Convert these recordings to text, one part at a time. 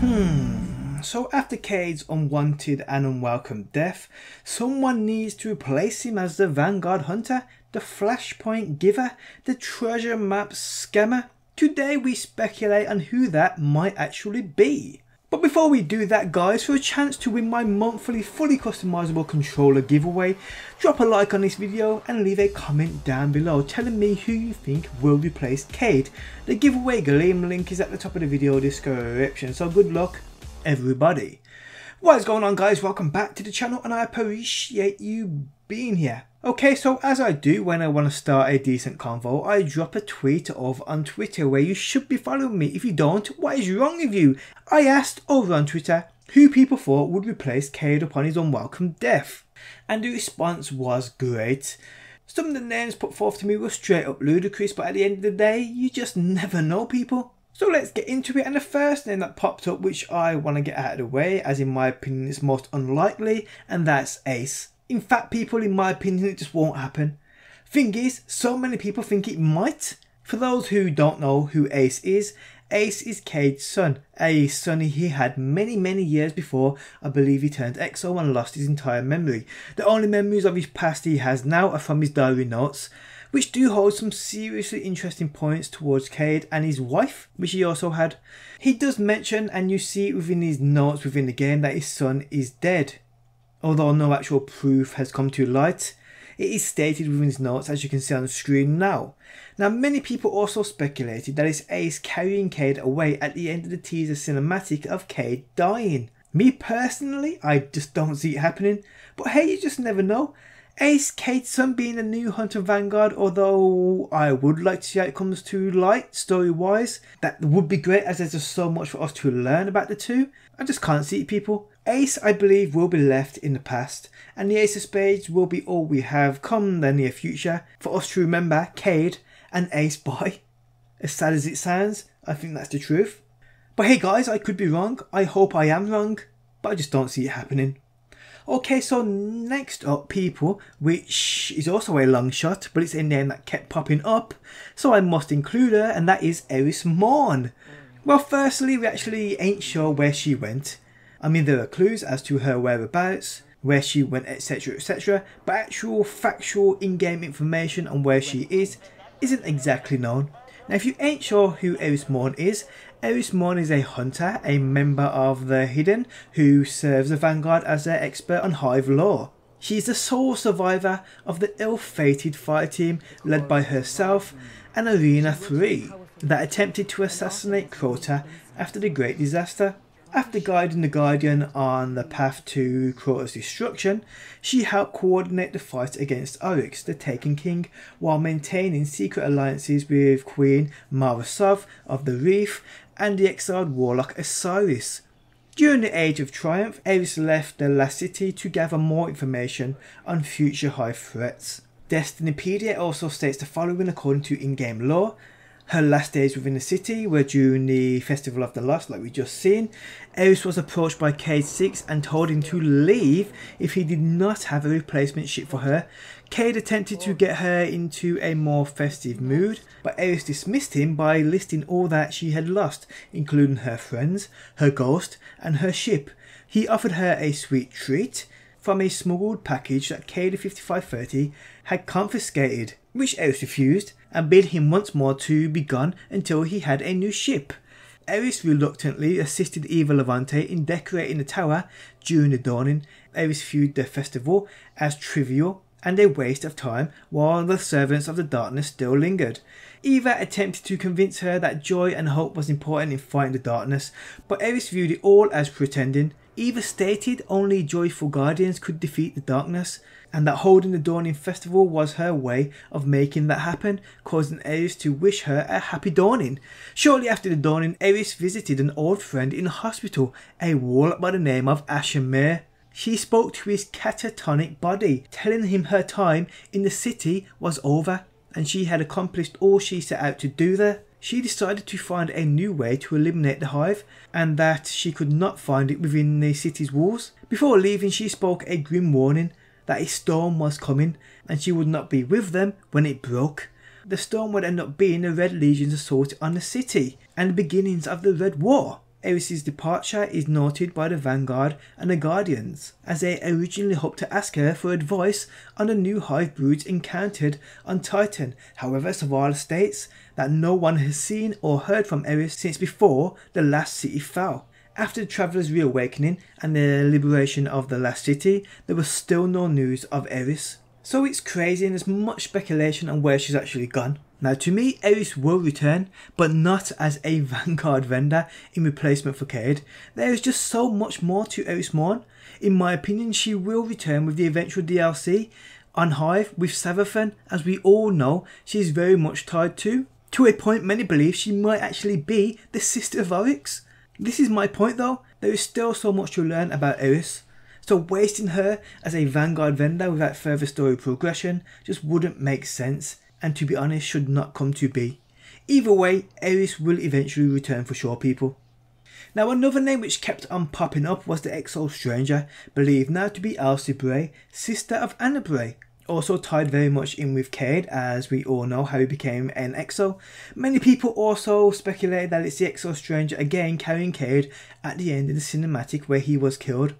Hmm. So after Cayde's unwanted and unwelcome death, someone needs to replace him as the Vanguard Hunter, the Flashpoint Giver, the Treasure Map Scammer. Today we speculate on who that might actually be. But before we do that guys, for a chance to win my monthly fully customizable controller giveaway, drop a like on this video and leave a comment down below telling me who you think will replace Cayde. The giveaway game link is at the top of the video description, so good luck everybody. What is going on guys, welcome back to the channel and I appreciate you being here. Okay, so as I do when I want to start a decent convo, I drop a tweet of on Twitter where you should be following me. If you don't, what is wrong with you? I asked over on Twitter who people thought would replace Cayde upon his unwelcome death. And the response was great. Some of the names put forth to me were straight up ludicrous, but at the end of the day, you just never know people. So let's get into it. And the first name that popped up, which I want to get out of the way, as in my opinion is most unlikely, and that's Ace. In fact, people, in my opinion, it just won't happen. Thing is, so many people think it might. For those who don't know who Ace is, Ace is Cayde's son, a son he had many, many years before I believe he turned exo and lost his entire memory. The only memories of his past he has now are from his diary notes, which do hold some seriously interesting points towards Cayde and his wife, which he also had. He does mention, and you see it within his notes within the game, that his son is dead although no actual proof has come to light. It is stated within his notes as you can see on the screen now. Now many people also speculated that it's Ace carrying Cayde away at the end of the teaser cinematic of Cayde dying. Me personally, I just don't see it happening, but hey you just never know. Ace Cayde's son being the new Hunter Vanguard, although I would like to see how it comes to light story wise. That would be great as there's just so much for us to learn about the two. I just can't see it people. Ace, I believe, will be left in the past, and the Ace of Spades will be all we have come the near future for us to remember Cayde and Ace by. As sad as it sounds, I think that's the truth. But hey guys, I could be wrong. I hope I am wrong, but I just don't see it happening. Okay, so next up, people, which is also a long shot, but it's a name that kept popping up, so I must include her, and that is Eris Morn. Well, firstly, we actually ain't sure where she went. I mean, there are clues as to her whereabouts, where she went, etc., etc., but actual factual in-game information on where she is isn't exactly known. Now, if you ain't sure who Eris Morn is, Eris Morn is a hunter, a member of the Hidden, who serves the Vanguard as their expert on Hive lore. She is the sole survivor of the ill-fated fire team led by herself and Eriana 3 that attempted to assassinate Crota after the Great Disaster. After guiding the Guardian on the path to Crota's destruction, she helped coordinate the fight against Oryx, the Taken King, while maintaining secret alliances with Queen Mara Sov of the Reef and the exiled warlock Osiris. During the Age of Triumph, Eris left the last city to gather more information on future high threats. Destinypedia also states the following according to in-game lore. Her last days within the city were during the Festival of the Lost, like we just seen. Eris was approached by Cayde 6 and told him to leave if he did not have a replacement ship for her. Cayde attempted to get her into a more festive mood, but Eris dismissed him by listing all that she had lost, including her friends, her ghost, and her ship. He offered her a sweet treat from a smuggled package that Cayde 5530 had confiscated, which Eris refused and bid him once more to be gone until he had a new ship. Eris reluctantly assisted Eva Levante in decorating the tower during the dawning. Eris viewed the festival as trivial and a waste of time while the servants of the darkness still lingered. Eva attempted to convince her that joy and hope was important in fighting the darkness, but Eris viewed it all as pretending. Eva stated only joyful guardians could defeat the darkness, and that holding the Dawning Festival was her way of making that happen, causing Eris to wish her a happy dawning. Shortly after the dawning, Eris visited an old friend in hospital, a warlock by the name of Asher She spoke to his catatonic body, telling him her time in the city was over, and she had accomplished all she set out to do there. She decided to find a new way to eliminate the hive, and that she could not find it within the city's walls. Before leaving, she spoke a grim warning that a storm was coming and she would not be with them when it broke. The storm would end up being the Red Legion's assault on the city and the beginnings of the Red War. Eris' departure is noted by the Vanguard and the Guardians, as they originally hoped to ask her for advice on the new hive broods encountered on Titan. However, Zavala states that no one has seen or heard from Eris since before the last city fell. After the Traveller's reawakening and the liberation of the last city, there was still no news of Eris. So it's crazy and there's much speculation on where she's actually gone. Now to me, Eris will return, but not as a Vanguard vendor in replacement for Cayde. There is just so much more to Eris Morn. In my opinion, she will return with the eventual DLC on Hive with Savathun, as we all know she is very much tied to. To a point many believe she might actually be the sister of Oryx. This is my point though, there is still so much to learn about Eris. So wasting her as a Vanguard vendor without further story progression just wouldn't make sense and to be honest should not come to be. Either way, Eris will eventually return for sure people. Now another name which kept on popping up was the Exo Stranger, believed now to be Bray, sister of Anna Bray. Also tied very much in with Cayde as we all know how he became an Exo. Many people also speculate that it's the Exo Stranger again carrying Cayde at the end of the cinematic where he was killed.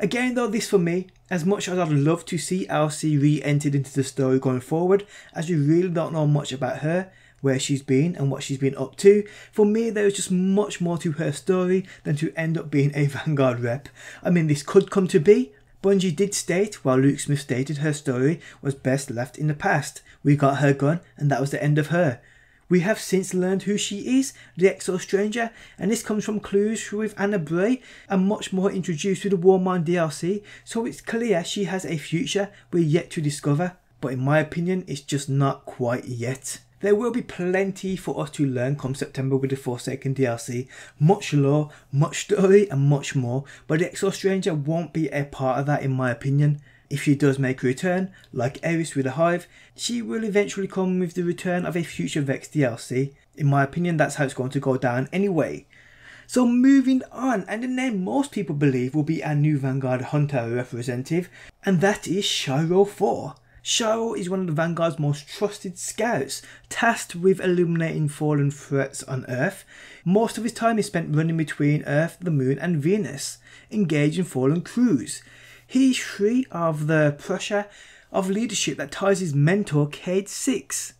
Again though, this for me, as much as I'd love to see Elsie re-entered into the story going forward, as we really don't know much about her, where she's been and what she's been up to, for me there is just much more to her story than to end up being a Vanguard rep. I mean this could come to be, Bungie did state, while Luke Smith stated her story was best left in the past. We got her gun and that was the end of her. We have since learned who she is, the Exo Stranger, and this comes from clues with Anna Bray and much more introduced with the Warmind DLC, so it's clear she has a future we're yet to discover, but in my opinion it's just not quite yet. There will be plenty for us to learn come September with the Forsaken DLC, much lore, much story and much more, but the Exo Stranger won't be a part of that in my opinion. If she does make a return, like Eris with a Hive, she will eventually come with the return of a future Vex DLC. In my opinion, that's how it's going to go down anyway. So moving on, and the name most people believe will be our new Vanguard Hunter representative, and that is Shiro 4. Shiro is one of the Vanguard's most trusted scouts, tasked with eliminating fallen threats on Earth. Most of his time is spent running between Earth, the Moon and Venus, engaging fallen crews. He's free of the pressure of leadership that ties his mentor Cayde 6.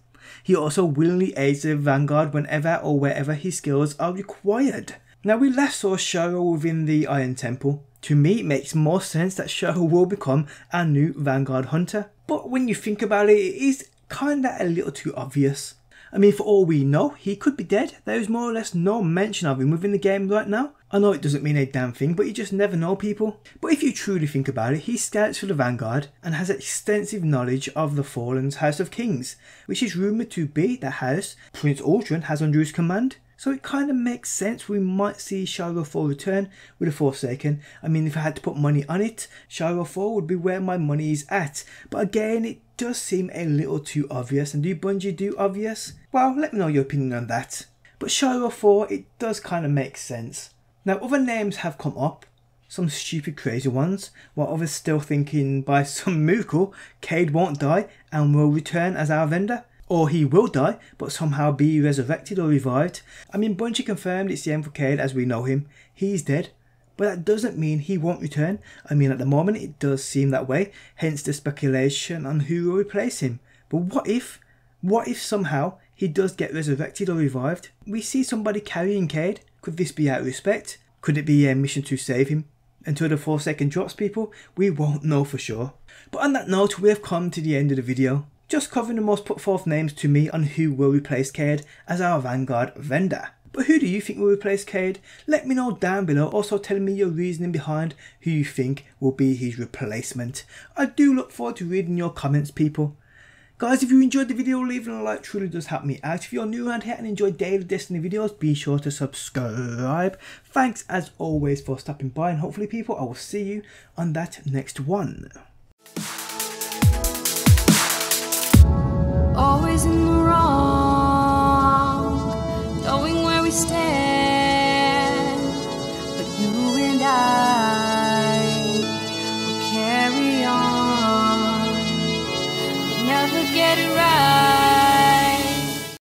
He also willingly aids the Vanguard whenever or wherever his skills are required. Now we last saw Shiro within the Iron Temple. To me it makes more sense that Shiro will become our new Vanguard Hunter. But when you think about it, it is kinda a little too obvious. I mean, for all we know, he could be dead. There is more or less no mention of him within the game right now. I know it doesn't mean a damn thing, but you just never know people. But if you truly think about it, he scouts for the Vanguard and has extensive knowledge of the Fallen's House of Kings, which is rumoured to be the house Prince Uldren has under his command. So it kind of makes sense we might see Shiro 4 return with a Forsaken. I mean, if I had to put money on it, Shiro 4 would be where my money is at. But again, it does seem a little too obvious. And do Bungie do obvious? Well, let me know your opinion on that. But Shiro 4, it does kind of make sense. Now other names have come up, some stupid crazy ones, while others still thinking by some miracle Cayde won't die and will return as our vendor. Or he will die, but somehow be resurrected or revived. I mean, Bungie confirmed it's the end for Cayde as we know him. He's dead. But that doesn't mean he won't return. I mean, at the moment it does seem that way, hence the speculation on who will replace him. But what if, what if somehow he does get resurrected or revived? We see somebody carrying Cayde. Could this be out of respect? Could it be a mission to save him? Until the Forsaken drops people, we won't know for sure. But on that note, we have come to the end of the video. Just covering the most put forth names to me on who will replace Cayde as our Vanguard vendor. But who do you think will replace Cayde? Let me know down below, also tell me your reasoning behind who you think will be his replacement. I do look forward to reading your comments people. Guys, if you enjoyed the video, leaving a like truly does help me out. If you're new around here and enjoy daily Destiny videos, be sure to subscribe. Thanks as always for stopping by and hopefully people, I will see you on that next one.